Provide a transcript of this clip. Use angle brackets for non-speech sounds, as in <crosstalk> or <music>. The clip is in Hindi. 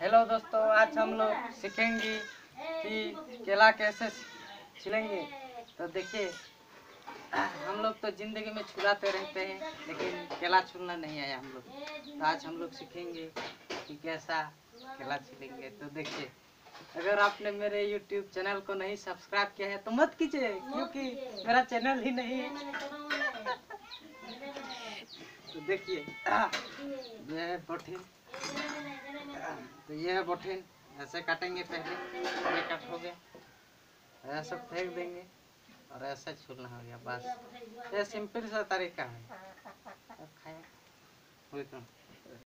हेलो दोस्तों, आज हम लोग सीखेंगे कि केला कैसे छिलेंगे। तो देखिए, हम लोग तो ज़िंदगी में छुलाते रहते हैं, लेकिन केला छुलना नहीं आया हम लोग। तो आज हम लोग सीखेंगे कि कैसा केला छिलेंगे। तो देखिए, अगर आपने मेरे YouTube चैनल को नहीं सब्सक्राइब किया है तो मत कीजिए, क्योंकि मेरा चैनल ही नहीं है। <laughs> तो देखिए <clears throat> तो ये है बोटिन ऐसे काटेंगे पहले, ये कट हो गया ऐसा फेंक देंगे, और ऐसा छूलना हो गया, बस। ये सिंपल सा तरीका है। खाया।